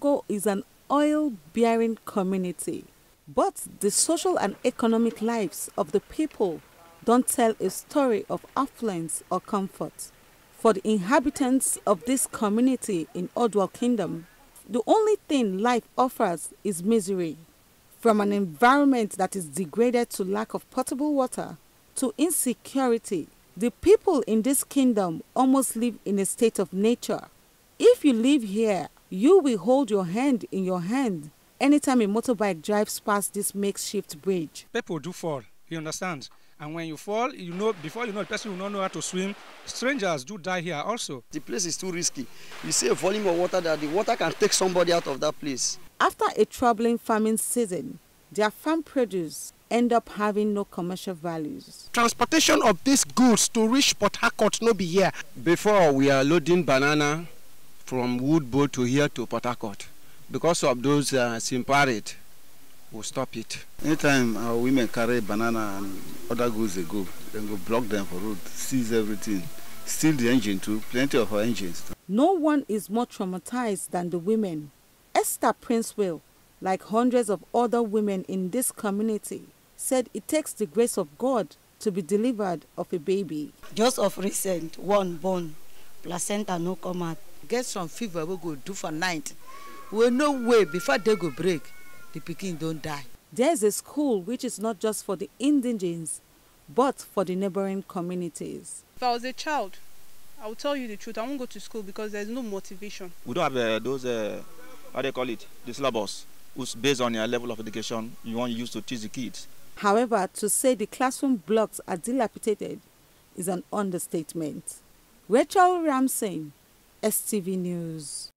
Togo is an oil-bearing community, but the social and economic lives of the people don't tell a story of affluence or comfort. For the inhabitants of this community in Odwa Kingdom, the only thing life offers is misery. From an environment that is degraded to lack of potable water to insecurity, the people in this kingdom almost live in a state of nature. If you live here, you will hold your hand in your hand anytime a motorbike drives past this makeshift bridge. People do fall, you understand? And when you fall, you know, before you know, the person will not know how to swim. Strangers do die here also. The place is too risky. You see a volume of water that the water can take somebody out of that place. After a troubling farming season, their farm produce end up having no commercial values. Transportation of these goods to reach Port Harcourt no be here. Before we are loading banana from Woodbow to here to Port Harcourt. Because of those uh, simparate, we'll stop it. Anytime our women carry banana and other goods they go, then go block them for road, seize everything, steal the engine too, plenty of our engines. No one is more traumatized than the women. Esther Princewell, like hundreds of other women in this community, said it takes the grace of God to be delivered of a baby. Just of recent, one born, placenta no come out. Get some fever we go do for night. We no way before they go break, the pikin don't die. There's a school which is not just for the indigenes, but for the neighboring communities. If I was a child, I will tell you the truth. I won't go to school because there's no motivation. We don't have uh, those, uh, how do they call it, the syllabus, who's based on your level of education you want to use to teach the kids. However, to say the classroom blocks are dilapidated is an understatement. Rachel Ramsey, STV News.